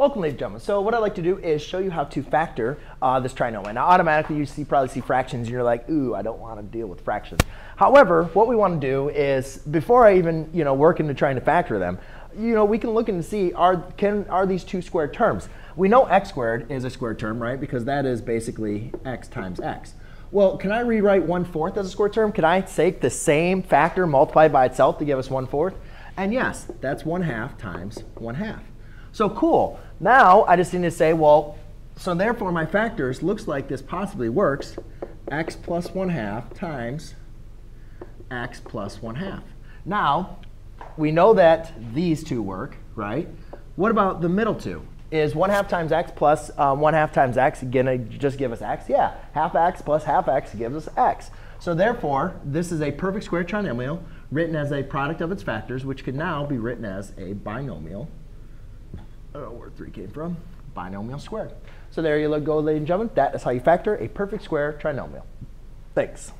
Welcome, ladies and gentlemen. So what I'd like to do is show you how to factor uh, this trinomial. Now, automatically you see probably see fractions, and you're like, ooh, I don't want to deal with fractions. However, what we want to do is, before I even you know work into trying to factor them, you know, we can look and see are can are these two squared terms. We know x squared is a squared term, right? Because that is basically x times x. Well, can I rewrite 1 fourth as a squared term? Can I take the same factor multiplied by itself to give us 1 fourth? And yes, that's 1 half times 1 half. So cool. Now I just need to say, well, so therefore my factors looks like this possibly works. x plus 1 half times x plus 1 half. Now, we know that these two work, right? What about the middle two? Is 1 half times x plus um, 1 half times x going to just give us x? Yeah, half x plus half x gives us x. So therefore, this is a perfect square trinomial written as a product of its factors, which can now be written as a binomial Where 3 came from, binomial squared. So there you go, ladies and gentlemen. That is how you factor a perfect square trinomial. Thanks.